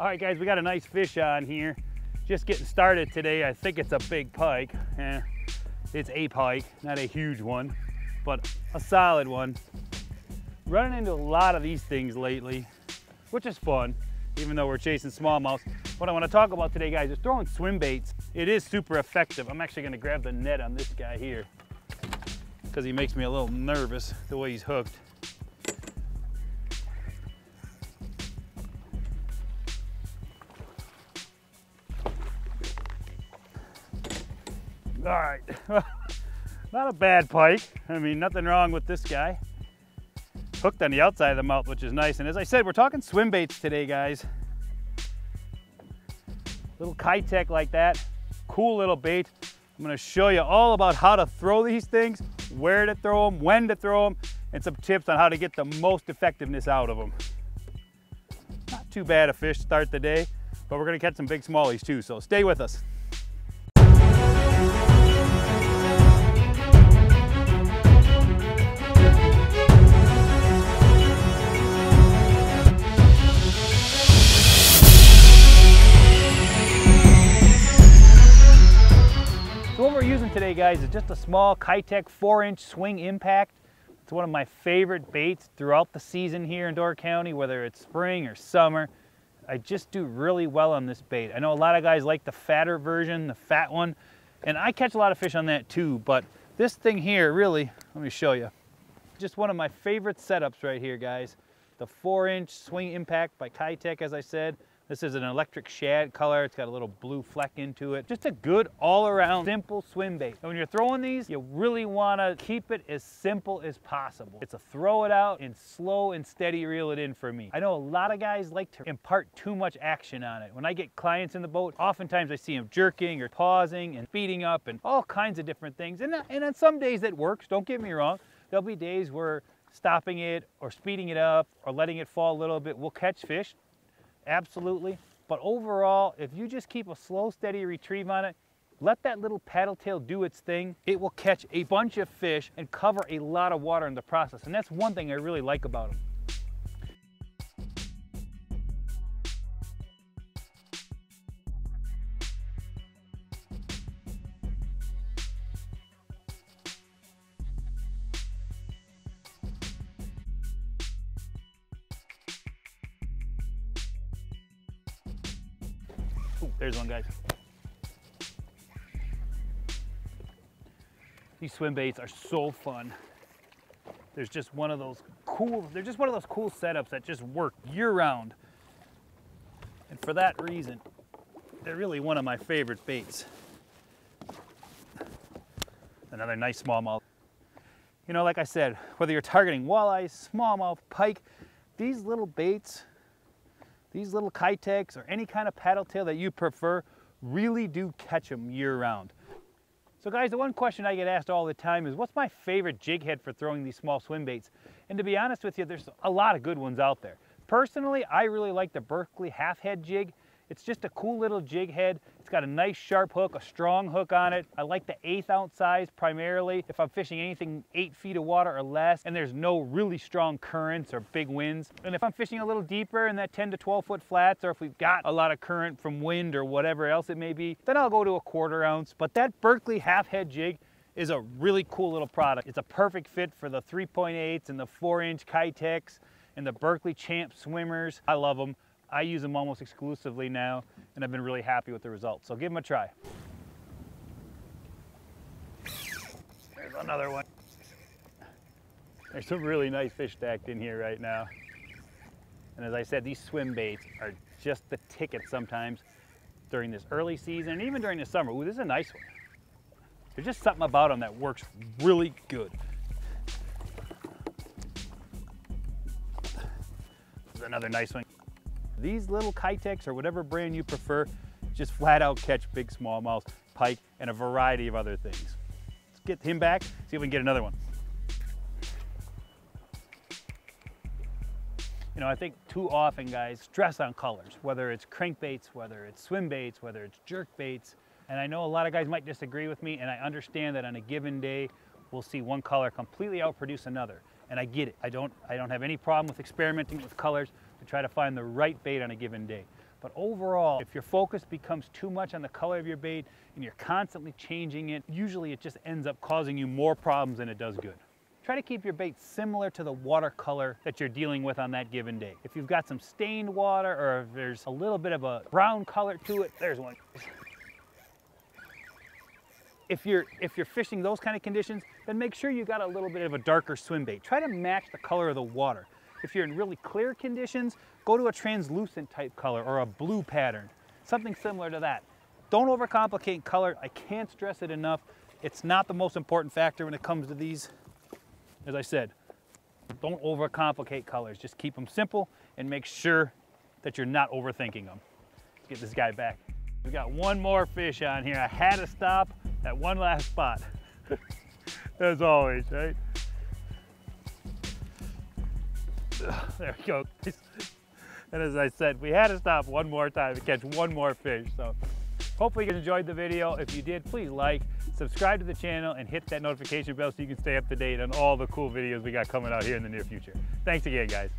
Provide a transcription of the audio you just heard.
All right, guys, we got a nice fish on here. Just getting started today. I think it's a big pike. Eh, it's a pike, not a huge one, but a solid one. Running into a lot of these things lately, which is fun, even though we're chasing smallmouth. What I want to talk about today, guys, is throwing swim baits. It is super effective. I'm actually going to grab the net on this guy here because he makes me a little nervous the way he's hooked. All right, not a bad pike. I mean, nothing wrong with this guy. Hooked on the outside of the mouth, which is nice. And as I said, we're talking swim baits today, guys. Little Keitech like that, cool little bait. I'm gonna show you all about how to throw these things, where to throw them, when to throw them, and some tips on how to get the most effectiveness out of them. Not too bad a fish to start the day, but we're gonna catch some big smallies too, so stay with us. Guys, is just a small Keitech 4-inch swing impact. It's one of my favorite baits throughout the season here in Door County, whether it's spring or summer. I just do really well on this bait. I know a lot of guys like the fatter version, the fat one, and I catch a lot of fish on that too, but this thing here really, let me show you. Just one of my favorite setups right here, guys. The 4-inch swing impact by Keitech, as I said. This is an electric shad color. It's got a little blue fleck into it. Just a good all-around simple swim bait. And when you're throwing these, you really wanna keep it as simple as possible. It's a throw it out and slow and steady reel it in for me. I know a lot of guys like to impart too much action on it. When I get clients in the boat, oftentimes I see them jerking or pausing and speeding up and all kinds of different things. And, and on some days that works, don't get me wrong. There'll be days where stopping it or speeding it up or letting it fall a little bit will catch fish absolutely. But overall, if you just keep a slow, steady retrieve on it, let that little paddle tail do its thing, it will catch a bunch of fish and cover a lot of water in the process. And that's one thing I really like about them. Ooh, there's one, guys. These swim baits are so fun. There's just one of those cool, they're just one of those cool setups that just work year round. And for that reason, they're really one of my favorite baits. Another nice smallmouth. You know, like I said, whether you're targeting walleyes, smallmouth, pike, these little baits these little Keitechs or any kind of paddle tail that you prefer really do catch them year round. So guys, the one question I get asked all the time is what's my favorite jig head for throwing these small swim baits? And to be honest with you, there's a lot of good ones out there. Personally, I really like the Berkley half head jig. It's just a cool little jig head. It's got a nice sharp hook, a strong hook on it. I like the eighth ounce size primarily if I'm fishing anything eight feet of water or less and there's no really strong currents or big winds. And if I'm fishing a little deeper in that 10 to 12 foot flats or if we've got a lot of current from wind or whatever else it may be, then I'll go to a quarter ounce. But that Berkley half head jig is a really cool little product. It's a perfect fit for the 3.8s and the 4 inch Keitechs and the Berkley Champ swimmers. I love them. I use them almost exclusively now, and I've been really happy with the results. So give them a try. There's another one. There's some really nice fish stacked in here right now. And as I said, these swim baits are just the ticket sometimes during this early season and even during the summer. Ooh, this is a nice one. There's just something about them that works really good. There's another nice one. These little Keitechs or whatever brand you prefer, just flat out catch big smallmouth, pike, and a variety of other things. Let's get him back, see if we can get another one. You know, I think too often guys stress on colors, whether it's crankbaits, whether it's swim baits, whether it's jerk baits. And I know a lot of guys might disagree with me, and I understand that on a given day, we'll see one color completely outproduce another. And I get it. I don't, I don't have any problem with experimenting with colors try to find the right bait on a given day. But overall, if your focus becomes too much on the color of your bait and you're constantly changing it, usually it just ends up causing you more problems than it does good. Try to keep your bait similar to the watercolor that you're dealing with on that given day. If you've got some stained water or if there's a little bit of a brown color to it, there's one if you're if you're fishing those kind of conditions, then make sure you got a little bit of a darker swim bait. Try to match the color of the water. If you're in really clear conditions, go to a translucent type color or a blue pattern, something similar to that. Don't overcomplicate color. I can't stress it enough. It's not the most important factor when it comes to these. As I said, don't overcomplicate colors. Just keep them simple and make sure that you're not overthinking them. Let's get this guy back. We got one more fish on here. I had to stop at one last spot. As always, right? There we go. And as I said, we had to stop one more time to catch one more fish. So hopefully you enjoyed the video. If you did, please like, subscribe to the channel, and hit that notification bell so you can stay up to date on all the cool videos we got coming out here in the near future. Thanks again, guys.